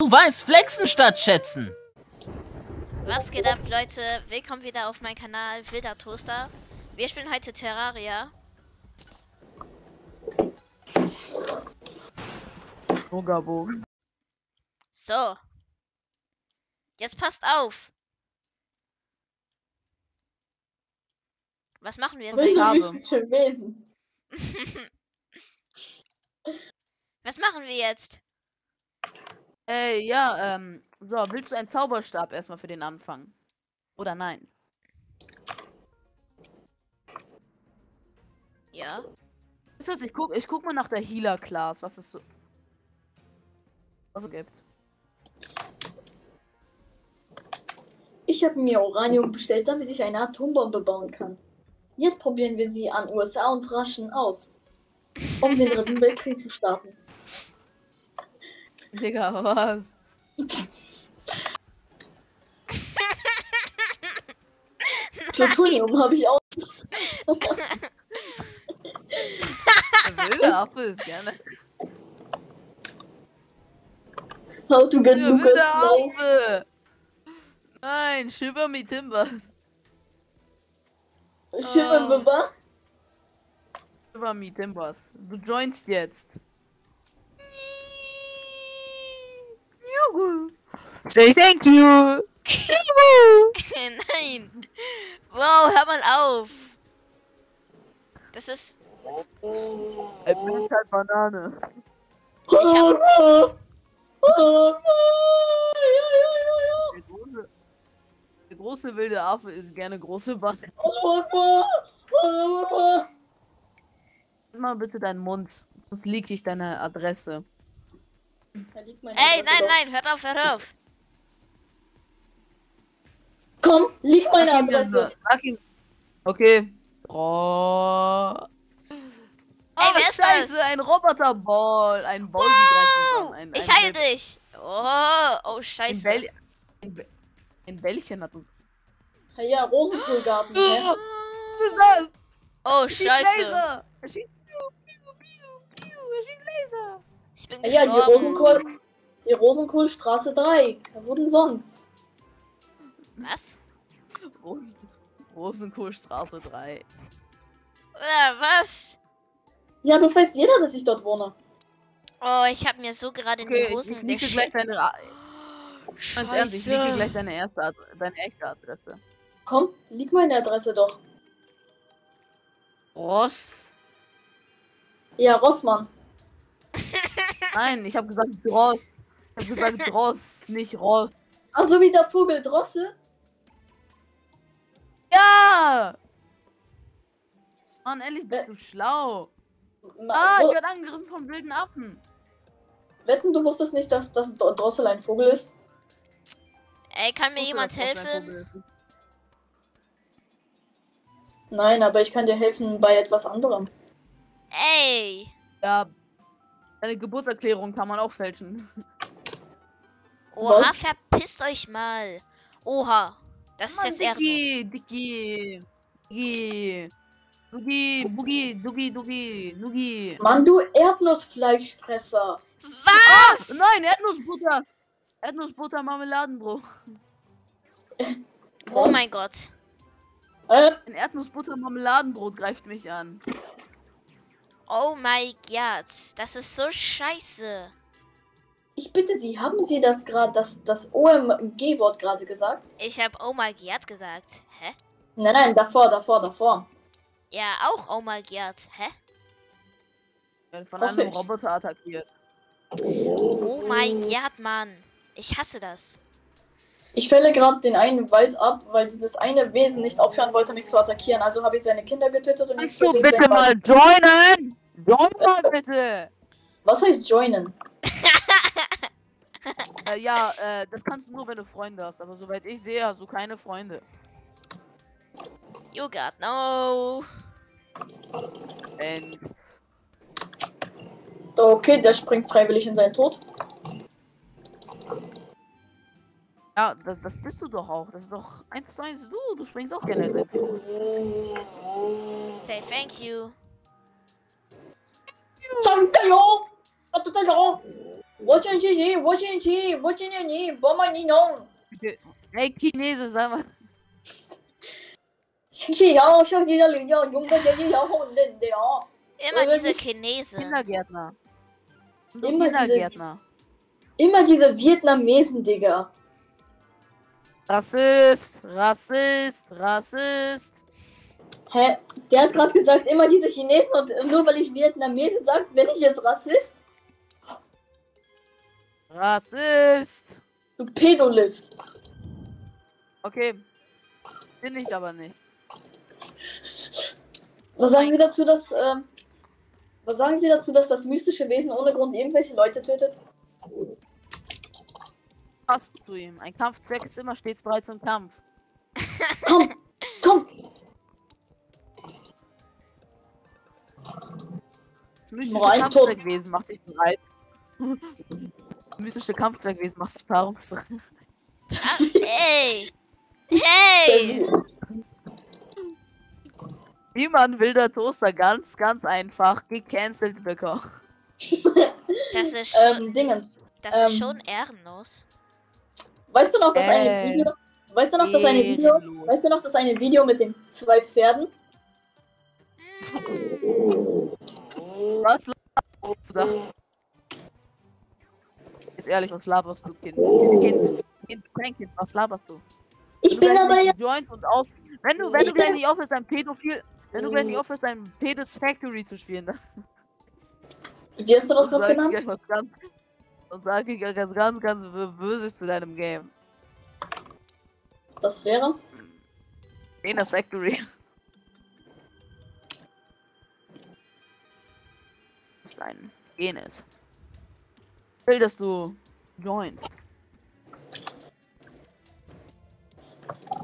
Du weißt flexen statt schätzen. Was geht ab, Leute? Willkommen wieder auf meinem Kanal Wilder Toaster. Wir spielen heute Terraria. Bogabogen. So. Jetzt passt auf. Was machen wir jetzt? Ich habe. Was machen wir jetzt? Ey, ja, ähm, so, willst du einen Zauberstab erstmal für den Anfang? Oder nein? Ja. Ich guck, ich guck mal nach der Healer-Class, was es so. Was es gibt. Ich habe mir Uranium bestellt, damit ich eine Atombombe bauen kann. Jetzt probieren wir sie an USA und Raschen aus, um den dritten Weltkrieg zu starten. Digga, was? Plutonium habe ich auch. Der wilde Affe ist gerne. How to get Lucas. Affe! Nein, Shiver me Timbers. Schimmer Oh. Shiver me Timbers. Du joinst jetzt. Juhu. Say thank you. Nein. Wow, hör mal auf. Das ist. Er bist halt Banane. Ich hab- Der große, der große wilde Affe ist gerne große Banane. Mal bitte deinen Mund. Sonst lieg ich deine Adresse. Ey, nein, doch. nein, hört auf, hört auf. Komm, liegt meine Adresse. Okay. Oh. Ey, Oh, wer ist Scheiße, das? ein Roboterball. Ein Ball gegreift Wow, ein, ich ein heile Bäll- dich. Oh, oh, Ein, scheiße. Bäll, ein, Bä- ein Bällchen hat uns. Ja, ja, Rosenkohlgarten. hä? Was ist das? Oh, Er schießt scheiße. Laser. Er schießt. Piu, piu, piu, piu. Er schießt Laser. Ich bin Ja, ja, die gestorben. Rosenkohl. Die Rosenkohlstraße 3. Da wurden sonst. Was? Rosen, Rosenkohlstraße 3. Oder was? Ja, das weiß jeder, dass ich dort wohne. Oh, ich habe mir so gerade in die Okay, ich, Hosen ich liege gleich deine. Ra- Ganz ernst, ich liege Scheiße. gleich deine erste Ad deine echte Adresse. Komm, liegt meine Adresse doch. Ross. Ja, Rossmann. Nein, ich habe gesagt Dross. Ich habe gesagt Dross, nicht Ross. Ach so wie der Vogel Drosse? Ja! Mann, ehrlich, bist du schlau. Ma- Ah, ich werde angegriffen vom wilden Affen. Wetten, du wusstest nicht, dass, dass Dro- Drossel ein Vogel ist? Ey, kann mir jemand helfen? Nein, aber ich kann dir helfen bei etwas anderem. Ey. Ja, deine Geburtserklärung kann man auch fälschen. Oha, Was? verpisst euch mal. Oha. Das ist Mann, jetzt ehrenlos. Dicky, Dicky, Dicky. Dugi, Bugi, Dugi, Dugi, Nugi. Mann, du Erdnussfleischfresser. Was? Nein, Erdnussbutter. Erdnussbutter, Marmeladenbruch. Oh mein Gott. Äh, Ein Erdnussbutter, Marmeladenbrot greift mich an. Oh mein Gott. Das ist so scheiße. ich bitte Sie, haben Sie das gerade, das, das OMG-Wort gerade gesagt? Ich habe Oh my God gesagt. Hä? Nein, nein, davor, davor, davor. Ja, auch Oh my God. Hä? Ich werde von Hoffe einem ich. Roboter attackiert. Oh mein Gott, Mann. Ich hasse das. Ich fälle gerade den einen Wald ab, weil dieses eine Wesen nicht aufhören wollte, mich zu attackieren. Also habe ich seine Kinder getötet und jetzt Kannst du bitte mal joinen? Join mal bitte! Was heißt joinen? Äh, ja, äh, das kannst du nur, wenn du Freunde hast. Aber soweit ich sehe, hast du keine Freunde. You got no. Und Okay, der springt freiwillig in seinen Tod. ja, das, das bist du doch auch. Das ist doch eins zu eins du. Du springst auch gerne rein. Say thank you. Zankayo! Atutayo! 我进去去，我进去，我进去你，帮忙你弄。 Hey, Chinese, sag mal. 星期幺小姐的领教，勇敢姐姐要红人的哦。 Immer Aber diese das- Chinesen. Kindergärtner. Und doch Immer diese- Kindergärtner. Immer diese Vietnamesen, Digga. Rassist, Rassist, Rassist. Hä? Der hat gerade gesagt, immer diese Chinesen und nur weil ich Vietnamese sag, bin ich jetzt Rassist? Rassist. Du Pedolist. Okay. Bin ich aber nicht. Was sagen Sie dazu, dass, ähm, was sagen Sie dazu, dass das mystische Wesen ohne Grund irgendwelche Leute tötet? Passt zu ihm. Ein Kampfzweck ist immer stets bereit zum Kampf. Komm. Mystische Tod. Kampfzweckwesen macht sich bereit. Mystische Kampfzweckwesen macht sich paarungsbereit. Ah, hey! Hey! Wie man wilder Toaster ganz, ganz einfach gecancelt bekommt. Das ist schon, Ähm, Dingens. das ist ähm, schon ehrenlos. Weißt du noch, dass eine Äh. Video, weißt du noch, dass eine Video, Ehrenlos. weißt du noch, dass eine Video mit den zwei Pferden? Was laberst du da? Jetzt ehrlich, was laberst du, Kind? Kind, Kind, Kleinkind, was laberst du? Ich Du bin aber ja. Joint und auf. Wenn du, wenn Ich du gleich nicht aufhörst, ein Pädophil. Wenn du gleich nicht aufhörst, ein Pedos Factory zu spielen, dann Wie hast du das gerade genannt? was ganz. Dann sag ich ganz, ganz, ganz Bö- Böses zu deinem Game. Das wäre? Penis Factory. Das ist ein Genes. Will, dass du joint.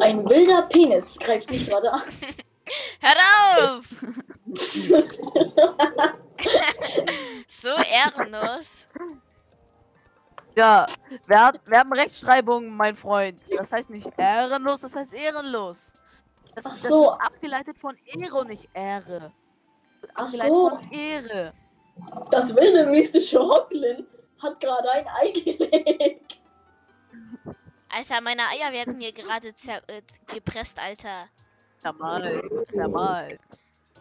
Ein wilder Penis greift mich gerade an. Hör auf! so ehrenlos. Ja, wir, hat, wir haben Rechtschreibung, mein Freund. Das heißt nicht ehrenlos, das heißt ehrenlos. Das, Ach das so. wird abgeleitet von Ehre und nicht Ehre. Das wird Ach Abgeleitet so. von Ehre. Das wilde mystische Hocklin hat gerade ein Ei gelegt. Alter, meine Eier werden hier gerade zer äh, gepresst, Alter. Thermal. Thermal.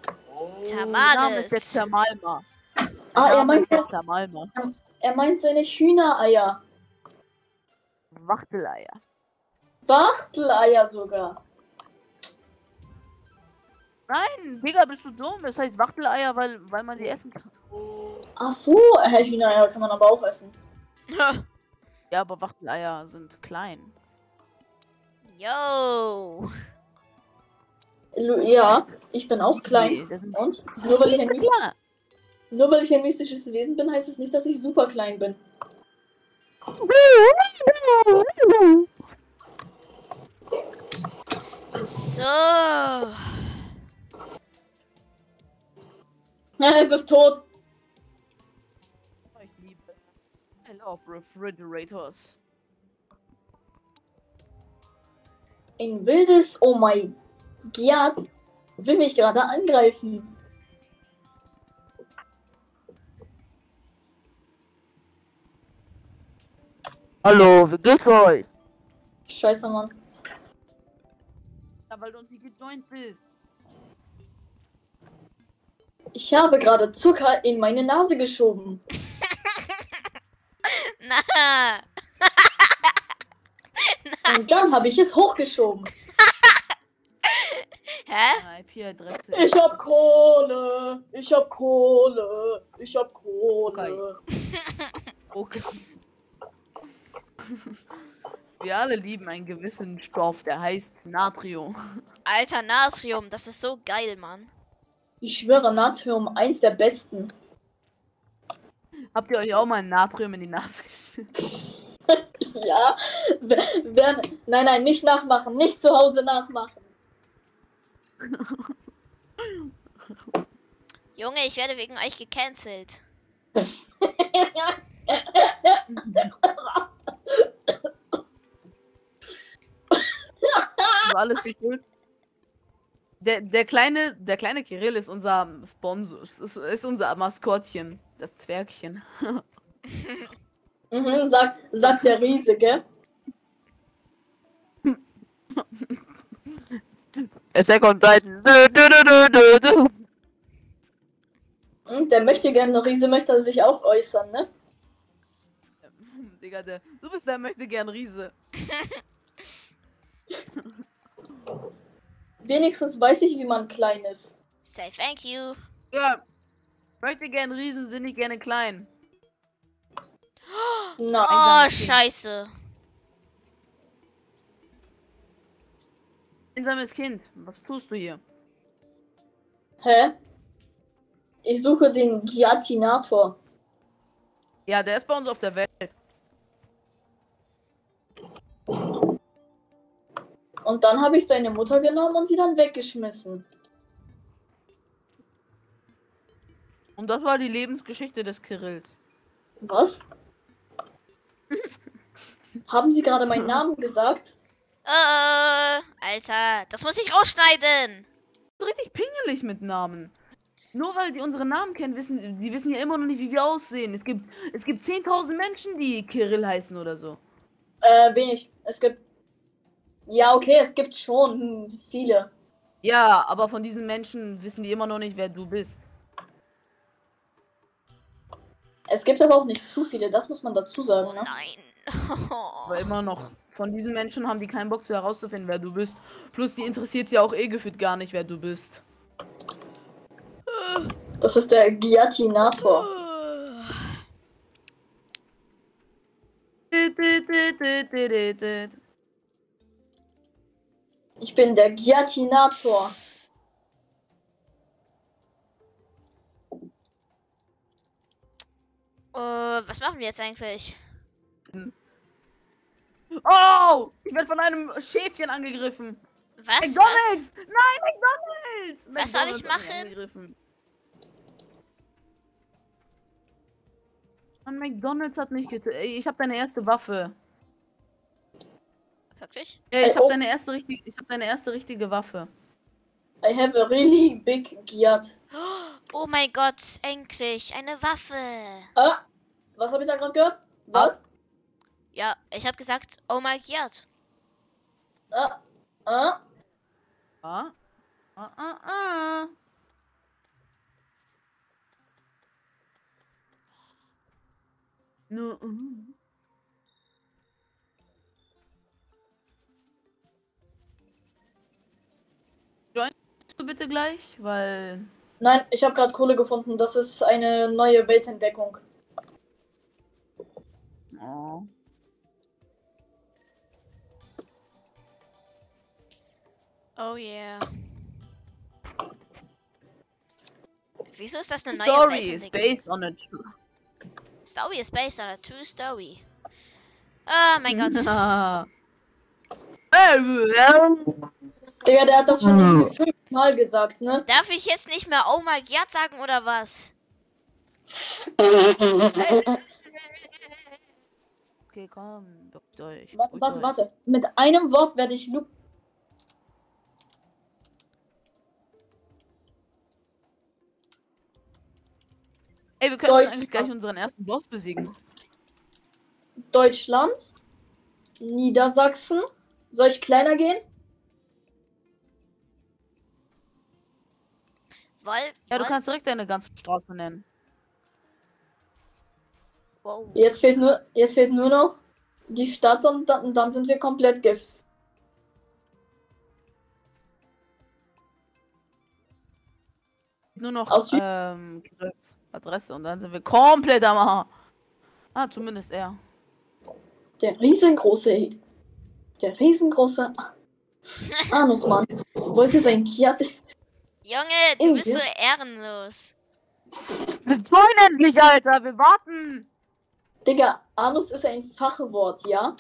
Mein Name Tamales. ist der Thermalma. Ah, er Name meint, der Thermalma. er meint seine Hühnereier. Wachteleier. Wachteleier sogar. Nein, Digga, bist du dumm? Das heißt Wachteleier, weil, weil man die essen kann. Ach so, Hühnereier kann man aber auch essen. Ja, aber Wachteleier sind klein. Yo. Ja, ich bin auch klein. Nee, das sind Und? Nur weil, ich ein, nur weil ich ein mystisches Wesen bin, heißt es nicht, dass ich super klein bin. So. es ist tot. Ich liebe. I love refrigerators. Ein wildes Oh mein Gott will mich gerade angreifen. Hallo, wie geht's euch? Scheiße, Mann. Ja, weil du nicht gejoint bist. Ich habe gerade Zucker in meine Nase geschoben. Na. Und dann habe ich es hochgeschoben. Hä? Ich hab Kohle. Ich hab Kohle. Ich hab Kohle. Okay. Wir alle lieben einen gewissen Stoff, der heißt Natrium. Alter Natrium, das ist so geil, Mann. Ich schwöre, Natrium, eins der besten. Habt ihr euch auch mal Natrium in die Nase geschüttet? Ja. Wer, wer, nein, nein, nicht nachmachen. Nicht zu Hause nachmachen. Junge, ich werde wegen euch gecancelt. Also alles die Schuld. Der, der kleine, der kleine Kirill ist unser Sponsor, ist, ist unser Maskottchen, das Zwergchen. Mhm, sagt, sagt der Riese, gell? Attack on Titan. Mhm, der möchte gerne Riese möchte sich auch äußern, ne? Digga, der, du bist der möchte gern Riese. Wenigstens weiß ich, wie man klein ist. Say thank you. Ja. Möchte gern Riesen, sind nicht gerne klein. Nein. Oh, scheiße. Einsames Kind, was tust du hier? Hä? Ich suche den Giatinator. Ja, der ist bei uns auf der Welt. Und dann habe ich seine Mutter genommen und sie dann weggeschmissen. Und das war die Lebensgeschichte des Kirills. Was? Haben Sie gerade meinen Namen gesagt? Äh, Alter, das muss ich rausschneiden. So richtig pingelig mit Namen. Nur weil die unsere Namen kennen, wissen die wissen ja immer noch nicht, wie wir aussehen. Es gibt es gibt 10.000 Menschen, die Kirill heißen oder so. Äh, wenig. Es gibt. Ja, okay, es gibt schon viele. Ja, aber von diesen Menschen wissen die immer noch nicht, wer du bist. Es gibt aber auch nicht zu viele, das muss man dazu sagen, ne? nein. Aber immer noch von diesen Menschen haben die keinen Bock, herauszufinden, wer du bist. Plus, die interessiert ja auch eh gefühlt gar nicht, wer du bist. Das ist der Giatinator. Ich bin der Giatinator. Äh, was machen wir jetzt eigentlich? Oh! Ich werde von einem Schäfchen angegriffen. Was? McDonalds! Nein, McDonalds! Was soll ich McDonald's hat mich machen? Mann, McDonalds hat mich getötet. Ich habe deine erste Waffe. Wirklich? Ey, ich Ey, habe oh. deine erste richtige, ich habe deine erste richtige Waffe. I have a really big Giat. Oh mein Gott, endlich eine Waffe. Ah, was habe ich da gerade gehört? Was? Ja, ich habe gesagt, oh mein Gott. Ah, ah. Ah, ah, ah, ah. No. mm. Joinst du bitte gleich, weil Nein, ich habe gerade Kohle gefunden. Das ist eine neue Weltentdeckung. oh. Oh yeah. Wieso ist das eine neue story is based on a true. Story is based on a true story. Oh mein Gott. Digga, der hat das schon irgendwie fünfmal gesagt, ne? Darf ich jetzt nicht mehr Oh my God sagen oder was? okay, komm, euch. Warte, warte, euch. warte. Mit einem Wort werde ich Lu Ey, wir können eigentlich gleich unseren ersten Boss besiegen. Deutschland, Niedersachsen. Soll ich kleiner gehen? Woll, Ja, du kannst direkt deine ganze Straße nennen. Wow. Jetzt fehlt nur, jetzt fehlt nur noch die Stadt und dann, dann sind wir komplett gef. Nur noch Aus ähm, Adresse und dann sind wir komplett am Arsch. Ah, zumindest er. Der riesengroße, der riesengroße Anusmann wollte sein Kiat. Junge, du In bist so ehrenlos. Wir joinen endlich, Alter. Wir warten. Digga, Anus ist ein Fachwort, ja?